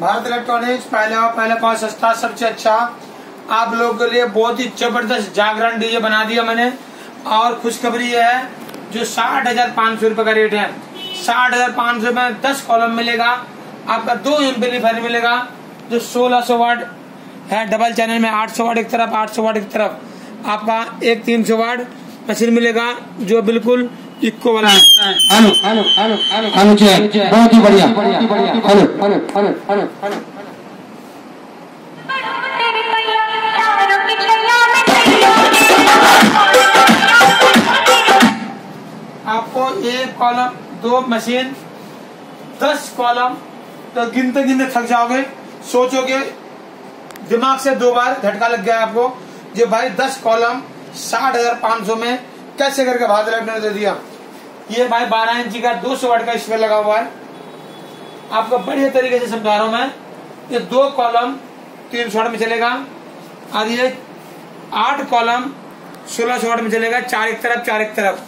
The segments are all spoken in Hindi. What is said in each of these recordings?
भारत इलेक्ट्रॉनिक्स, पहले और पहले बहुत सस्ता, सबसे अच्छा? आप लोगों के लिए बहुत ही ज़बरदस्त जागरण डीजे बना दिया मैंने। और खुशखबरी ये है, जो साठ हज़ार पाँच सौ रुपए का रेट है। साठ हज़ार पाँच सौ में दस कॉलम मिलेगा, आपका दो एम्पलीफायर मिलेगा, जो सोलह सौ वाट है, डबल चैनल में आठ सौ वाट एक तरफ़, आठ सौ वाट एक तरफ़। आपका एक तीन सौ वाट मशीन मिलेगा, जो बिल्कुल इक्को वाला है। Hello hello hello hello hello बहुत ही बढ़िया। Hello hello hello hello hello आपको एक कॉलम दो मशीन दस कॉलम तो गिनते गिनते थक जाओगे। सोचोगे दिमाग से दो बार झटका लग गया आपको जो भाई दस कॉलम साठ हज़ार पाँच सौ में कैसे करके भाग ने दे दिया। ये भाई बारह इंची का दो सौ वाट का स्पेयर लगा हुआ है। आपको बढ़िया तरीके से समझा रहा हूँ मैं। ये दो कॉलम तीन सौ में चलेगा। और ये आठ कॉलम सोलह सौ में चलेगा, चार एक तरफ़, चार एक तरफ़।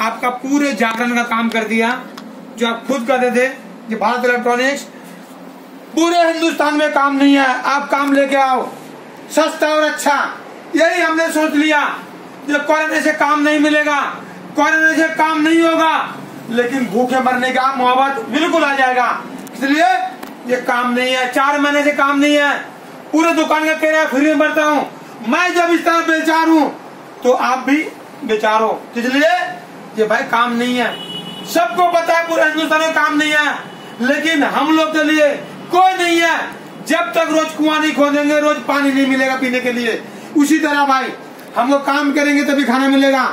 आपका पूरे जागरण का काम कर दिया, जो आप खुद करते थे, जो भारत इलेक्ट्रॉनिक्स, पूरे हिंदुस्तान में काम नहीं है। आप काम लेके आओ। सस्ता और अच्छा। यही हमने सोच लिया। जो कोरोना से काम नहीं मिलेगा। कोरोना से काम नहीं होगा? लेकिन भूखे मरने का मोहब्बत बिल्कुल आ जाएगा। इसलिए ये काम नहीं है। चार महीने से काम नहीं है। पूरे दुकान का किराया फ्री में भरता हूँ। मैं जब इस तरह बेचार हूँ तो आप भी बेचार हो। इसलिए ये भाई काम नहीं है। सबको पता है पूरे हिंदुस्तान में काम नहीं है। लेकिन हम लोग के लिए कोई नहीं है। जब तक रोज कुआँ नहीं खोदेंगे, रोज पानी नहीं मिलेगा पीने के लिए। उसी तरह भाई, हम लोग काम करेंगे तभी खाना मिलेगा।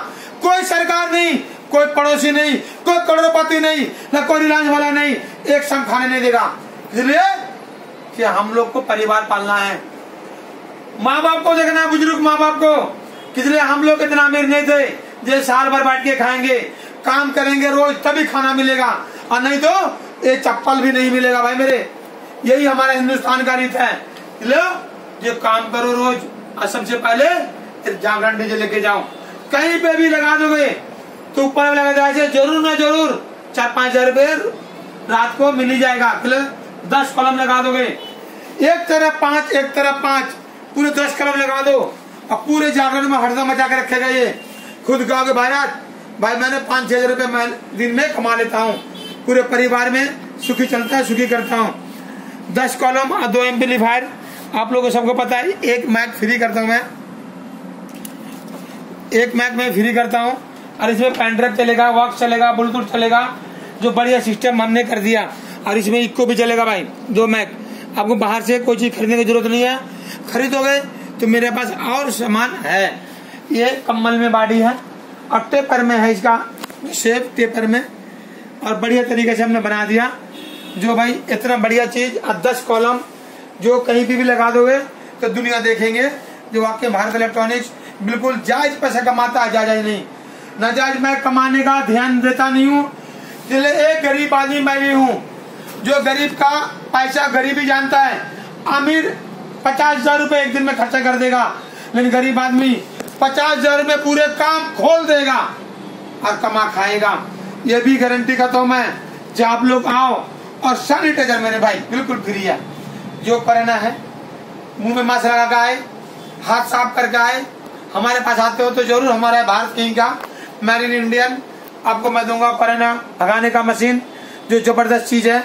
कोई सरकार नहीं, कोई पड़ोसी नहीं, कोई करोड़पति नहीं, न कोई रिलायंस वाला नहीं, एक संग खाने नहीं देगा। इसलिए कि हम लोग को परिवार पालना है। माँ बाप को देखना है, बुज़ुर्ग माँ बाप को। इसलिए हम लोग इतना अमीर नहीं थे, जो साल भर बैठ के खाएँगे, काम करेंगे, रोज तभी खाना मिलेगा। और नहीं तो ये चप्पल भी नहीं मिलेगा भाई मेरे। यही हमारा हिंदुस्तान का रीत है। लो जो काम करो रोज। और सबसे पहले जागरण लेके जाओ। कहीं पे भी लगा दोगे तो ऊपर लगा जाए ज़रूर ना, ज़रूर। चार पाँच हज़ार रुपये रात को मिल ही जाएगा। दस कलम लगा दोगे। एक तरफ़ पाँच, एक तरफ़ पाँच। पूरे दस कलम लगा दो। और पूरे जागरण में हड़सा मचा के रखेगा ये। खुद कहोगे, भाई भाई मैंने पाँच, छह हज़ार रुपये दिन में कमा लेता हूँ। पूरे परिवार में सुखी चलता है, सुखी करता हूँ। दस कॉलम और दो एम्पलीफायर आप लोगों सबको पता है, एक मैक फ्री करता हूँ मैं। एक मैक में फ्री करता हूँ। और इसमें पेनड्राइव चलेगा वॉक्स चलेगा ब्लूटूथ चलेगा जो बढ़िया सिस्टम हमने कर दिया। और इसमें इक्को भी चलेगा भाई दो मैक आपको बाहर से कोई चीज़ खरीदने की ज़रूरत नहीं है। खरीदोगे तो मेरे पास और सामान है। ये कम्बल में बाडी है और टेपर में है इसका। शेप टेपर में। और बढ़िया तरीके से हमने बना दिया। जो भाई इतना बढ़िया चीज़ और दस कॉलम जो कहीं भी, भी लगा दोगे तो दुनिया देखेंगे। जो आपके भारत इलेक्ट्रॉनिक्स बिल्कुल जायज़ पैसा कमाता है, जायज़ नहीं। नाजायज मैं कमाने का ध्यान देता नहीं हूँ। इसलिए एक गरीब आदमी मैं भी हूँ, जो गरीब का पैसा गरीबी जानता है। अमीर पचास हज़ार रूपए एक दिन में खर्चा कर देगा, लेकिन गरीब आदमी पचास हज़ार में पूरे काम खोल देगा और कमा खाएगा। ये भी गारंटी करता हूँ मैं जब आप लोग आओ और सैनिटाइजर मेरे भाई, बिल्कुल फ्री है। जो करना है, मुँह में मास्क लगा के आए, हाथ साफ़ करके आए हमारे पास आते हो तो ज़रूर, हमारा भारत कहीं का। इन इंडियन आपको मैं दूँगा करना भगाने का मशीन, जो ज़बरदस्त चीज़ है।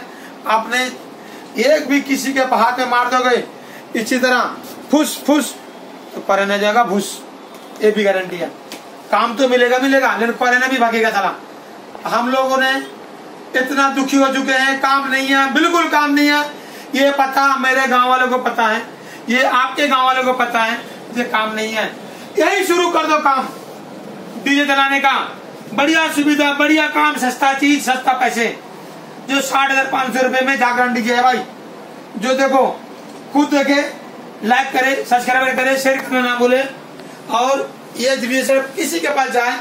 आपने एक भी किसी के हाथ में मार दोगे, इसी तरह, फुस फुस तो करना जाएगा भूस। ये भी गारंटी है। काम तो मिलेगा मिलेगा, लेकिन कोरोना भी भागेगा साला। हम लोगों ने इतना दुखी हो चुके हैं, काम नहीं है, बिल्कुल काम नहीं है। ये पता मेरे गाँव वालों को पता है, ये आपके गाँव वालों को पता है, ये काम नहीं है। यही शुरू कर दो काम। डीजे चलाने का। बढ़िया सुविधा, बढ़िया काम, सस्ता चीज़, सस्ता पैसे। जो साठ हज़ार पाँच सौ रुपए में जागरण डीजे है भाई। जो देखो, खुद देखे लाइक करे सब्सक्राइब करे शेयर करना ना बोले और ये वीडियो किसी के पास जाए,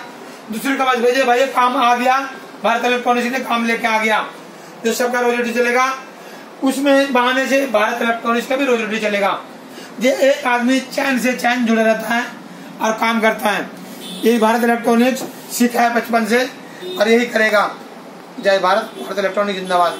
दूसरे के पास भेजे, भाई काम आ गया। भारत इलेक्ट्रॉनिक्स ने काम लेके आ गया। जो सबका रोजी चलेगा, उसमें बहाने से भारत इलेक्ट्रॉनिक्स का भी रोजी चलेगा। ये एक आदमी चैन से चैन जुड़ा रहता है। और काम करता है। यही भारत इलेक्ट्रॉनिक्स सीखा है बचपन से और यही करेगा। जय भारत भारत इलेक्ट्रॉनिक जिंदाबाद।